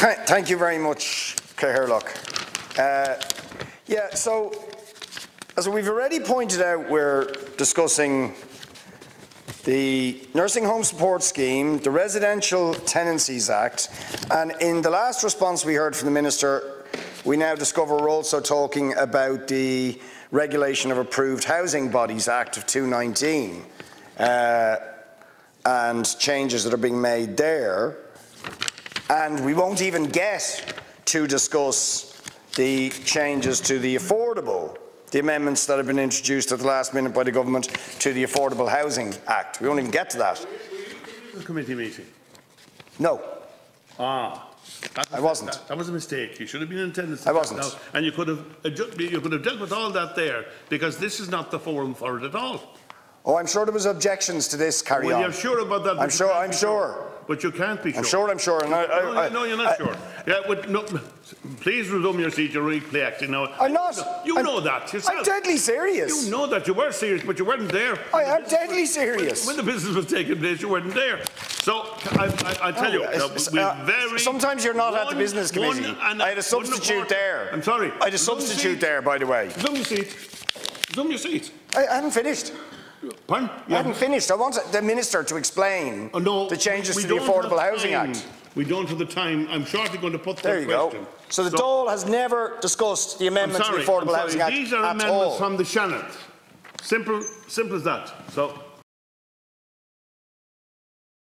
Th- Thank you very much, Cathaoirleach. Uh, yeah, so as we've already pointed out, we're discussing the Nursing Home Support Scheme, the Residential Tenancies Act, and in the last response we heard from the Minister, we now discover we're also talking about the Regulation of Approved Housing Bodies Act of 219 uh, and changes that are being made there. And we won't even get to discuss the changes to the affordable, the amendments that have been introduced at the last minute by the government to the Affordable Housing Act. We won't even get to that. The committee meeting. No, Ah. that I wasn't. That, that was a mistake. You should have been in attendance. I wasn't. Now, and you could have you could have dealt with all that there because this is not the forum for it at all. Oh, I'm sure there was objections to this carry well, on. you're sure about that. I'm sure- I'm sure. But you can't be sure. I'm sure, I'm sure. And I, I, No, no, you're not I- sure. Yeah, but no, please resume your seat. You're really acting now. I'm not. You I'm- know that yourself. I'm deadly serious. You know that you were serious, but you weren't there. I am deadly serious. When the business was taking place, you weren't there. So I, I, I tell you, Oh, it's- we uh, very. Sometimes you're not at the business one committee. and I had a substitute there. I'm sorry. I had a substitute there, by the way. Resume your seat. Resume your seat. I, I hadn't finished. Pardon? I hadn't finished. I want the minister to explain Oh, no, the changes we to the Affordable Housing time. Act. We don't have the time. I'm shortly going to put There that you question. go. So the Dáil has never discussed the I'm amendment sorry, to the Affordable. Housing Act These are amendments all. from the Seanad. Simple, simple as that. So